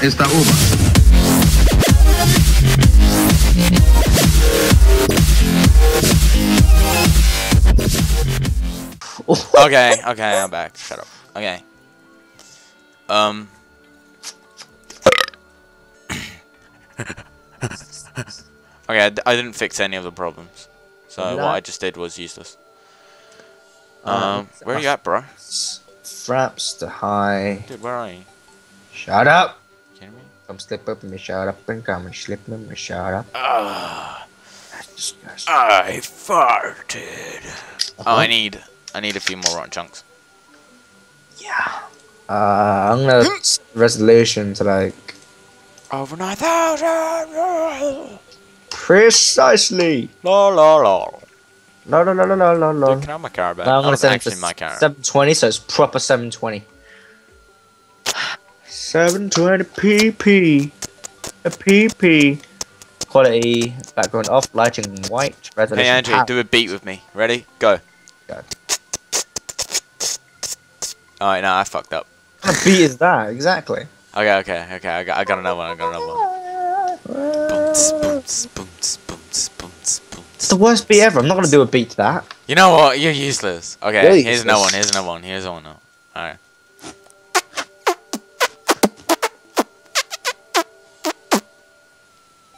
Raum ist erobert. okay, okay, I'm back. Shut up. Okay. Um. okay, I, d- I didn't fix any of the problems. So what I just did was useless. Um, where are you at, bro? Fraps the high. Dude, where are you? Shut up! Kidding me? Come slip up and me shut up and come and slip and me shut up. Ah, That's disgusting. I farted. Oh, I need, I need a few more rotten chunks. Yeah. Uh, I'm gonna resolution to like Over nine thousand. precisely. La la la. No, no, no, no, no, no, no. Dude, can I have my car back? No, I'm gonna send it to my car. 720, so it's proper 720. 720 PP. A PP. Quality, background off, lighting white, resolution. Hey Andrew, power. do a beat with me. Ready? Go. Go. Alright, no, I fucked up. What kind of beat is that? Exactly. Okay, okay, okay. I got, I got another one. I got another one. It's the worst beat ever. I'm not gonna do a beat to that. You know what? You're useless. Okay, You're here's another one. Here's another one. Here's another one. Alright.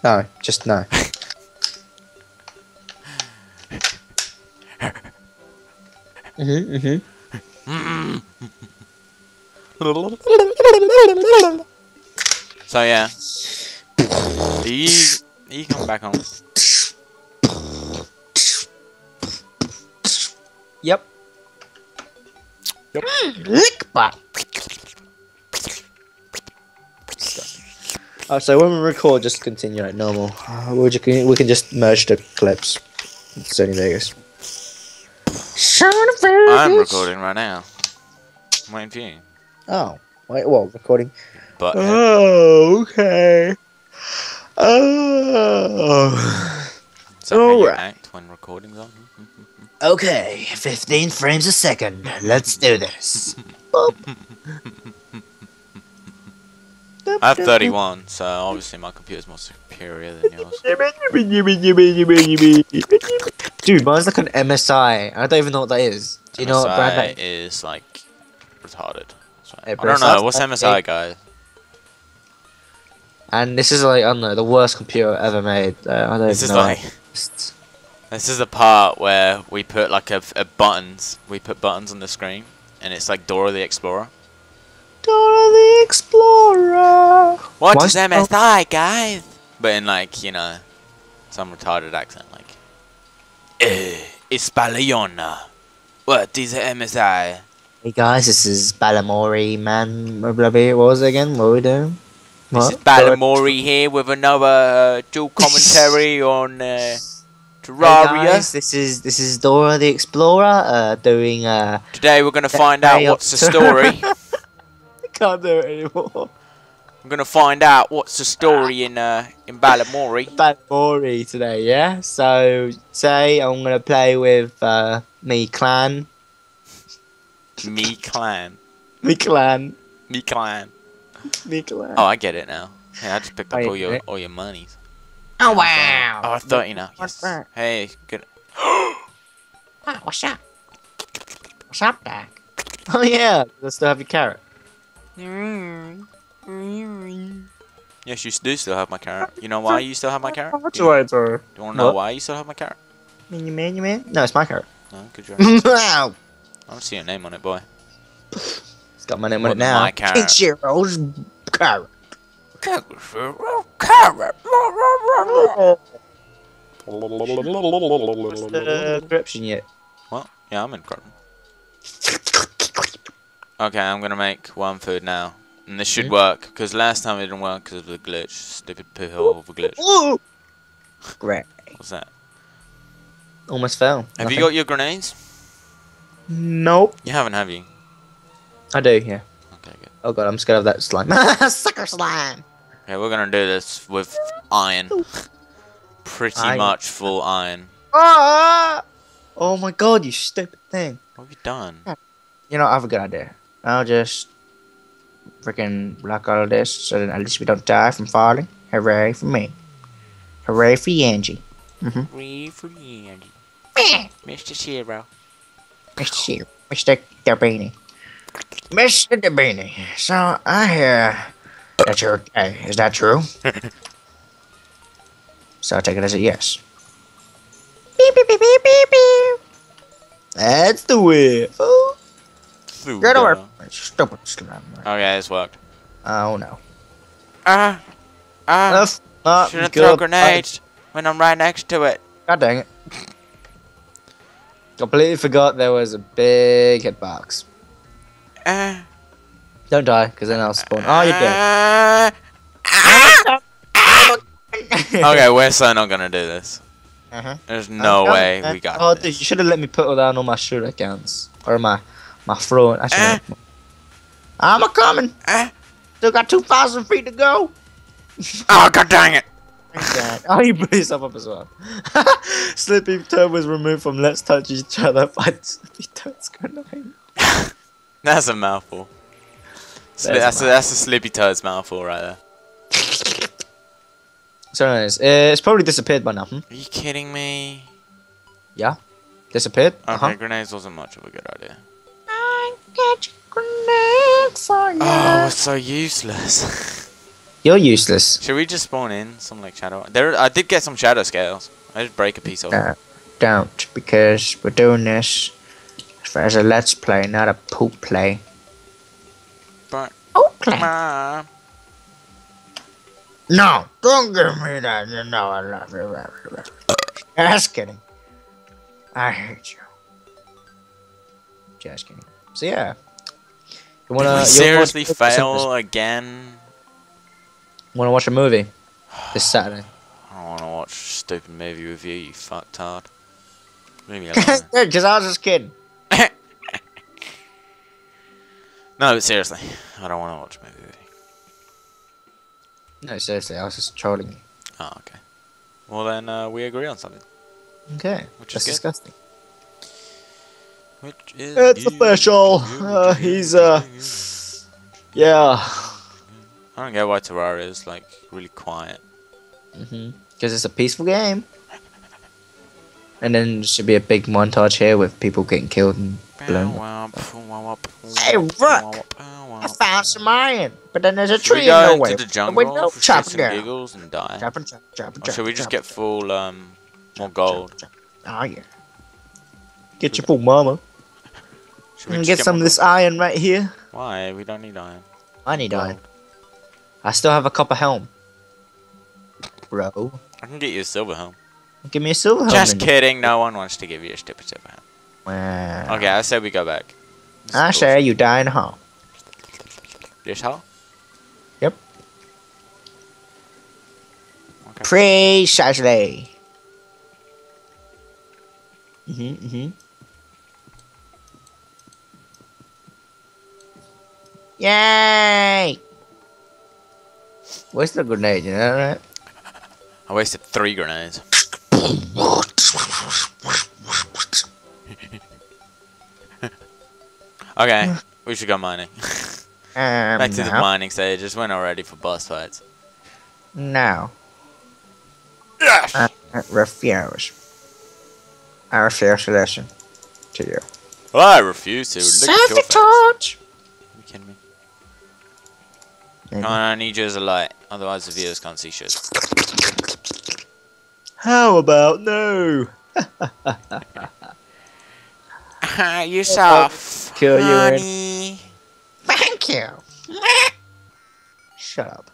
No, just no. mhm, mhm. So yeah. Are you, are you coming back home? Yep. Yep. Lick back. Oh, so when we record, just continue like normal. Uh, we can we can just merge the clips. Sony Vegas. Sony Vegas. I'm recording right now. I'm waiting for you. Oh, wait, well, recording. But Oh, okay. Oh. is that how you alright. act when recording's on? Okay, 15 frames a second. Let's do this. I have 31, so obviously my computer's more superior than yours. Dude, mine's like an MSI. I don't even know what that is. Do you know what brand MSI that is like retarded. Hey, I don't know. What's MSI, guys? And this is like, I don't know, the worst computer ever made. Uh, I don't This is know. like this is the part where we put like a, a buttons. We put buttons on the screen, and it's like Dora the Explorer. The Explorer. What Why is MSI, guys? But in like you know, some retarded accent, like, eh, Espaliona. What is MSI? Hey guys, this is Balamory, man. Blah, blah, blah. What was it again? What were we doing? This is Balamory here with another uh, dual commentary on uh, Hey Terraria. guys, this is this is Dora the Explorer uh, doing uh. Today we're gonna find out what's the story. I can't do it anymore. I'm gonna find out what's the story in uh, in Balamory. Balamory today, yeah. So today I'm gonna play with uh, me clan, Me clan, me clan, me clan. me clan. Oh, I get it now. Yeah, I just picked up Wait, all your wait. all your monies. Oh wow! Oh, 30 now. What's Yes. that? Hey, good. What's up? What's up, Doc? Oh yeah, I still have your carrot. Yes, you do still have my carrot. You know why you still have my carrot? Do you, right, do you want to know What? why you still have my carrot? Man, you man, you man. No, it's my carrot. No, good job. I don't see your name on it, boy. It's got my name on it now. my carrot? King Shiro's carrot. Carrot. What's the corruption yet? Well, yeah, I'm in Croydon. Okay, I'm gonna make one food now. And this should Hmm? work, because last time it didn't work because of the glitch. Stupid poo hole of a glitch. Ooh! Great. What's that? Almost fell. Have Nothing. you got your grenades? Nope. You haven't, have you? I do, yeah. Okay, good. Oh god, I'm scared of that slime. Sucker slime! Okay, we're gonna do this with iron. Pretty Iron. much full iron. Ah! Oh my god, you stupid thing. What have you done? You know, I have a good idea. I'll just freaking block all of this so that at least we don't die from falling. Hooray for me. Hooray for Angie. Free, free, Andy. Mr. Zero. Mr. Shear, Mr. Dabini. Mr. Dabini, so I hear that you're gay. Is that true? so I take it as a yes. Beep, beep, beep, beep, beep, beep. That's the way. Oh, get over. Stupid. Okay, this worked. Oh no. Ah, ah. Enough. Not Shouldn't good. throw grenades when I'm right next to it. God dang it. Completely forgot there was a big hitbox. Ah, Don't die, because then I'll spawn. Oh, you're dead. ah. okay, we're so not gonna do this. Uh-huh. There's no I'm way coming, we got Oh, this. dude, you should have let me put down all my accounts. Or my my front. I should have. I'm a coming. Eh. Still got 2,000 feet to go. Oh god dang it! oh, you blew yourself up as well. Slippy Toad was removed from Let's Touch Each Other by Slippy Toad's grenade. That's a mouthful. Sli- That is a that's a, that's a Slippy Toad's mouthful right there. So anyways, uh, it's probably disappeared by now. Hmm? Are you kidding me? Yeah? Disappeared? Okay, Uh-huh. grenades wasn't much of a good idea. I got a grenade for you. Oh, it's so useless. You're useless. Should we just spawn in some like shadow? There, I did get some shadow scales. I just break a piece off. Uh, don't, because we're doing this as a let's play, not a poop play. But Poop play? Ma, No, don't give me that. You know I love you. Just kidding. I hate you. Just kidding. So yeah. You wanna did we you seriously wanna fail again? Wanna watch a movie this Saturday? I don't want to watch a stupid movie with you, you fucktard. Leave me alone. Because I was just kidding. no, but seriously, I don't want to watch a movie with you. No, seriously, I was just trolling you. Oh, okay. Well then, uh, we agree on something. Okay, Which that's is disgusting. Which is It's you, official. you, Uh, he's, uh. Yeah. I don't get why Terraria is like really quiet. Mhm. Because it's a peaceful game. And then there should be a big montage here with people getting killed and blown. Hey, Rook! I found some iron, but then there's a Should tree we go in the into way. the With jungle no for chop shits and girl. giggles and die? Chop and chop, chop and Or chop. should we just chop, get full um more chop, gold? chop. Oh yeah. Get your full mama. Should we And just get some of this iron right here. Why? We don't need iron. I need iron. I still have a copper helm. Bro. I can get you a silver helm. Give me a silver helm. Just kidding. No one wants to give you a stupid silver helm. Wow. Okay, I say we go back. This I say you die in a hole. This hole? Yep. Okay. Precisely. Mhm, mhm. Yay! Where's the grenade? You know that? I wasted three grenades. Okay, we should go mining. Um, Back to the mining stage. Just went already for boss fights. No. Yes! I refuse. I refuse to listen to you. I refuse to. Look at your face. torch! Are you kidding me? Come on, I need you as a light. Otherwise the viewers can't see shit. How about no? you soft. Kill you, Ed. honey. Thank you. Shut up.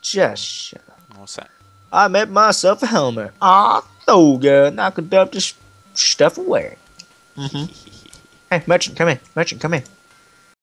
Just shut up. What's that? I made myself a helmet. Ah, so good. I could dump this stuff away. Mm-hmm. Hey, merchant, come in. Merchant, come in.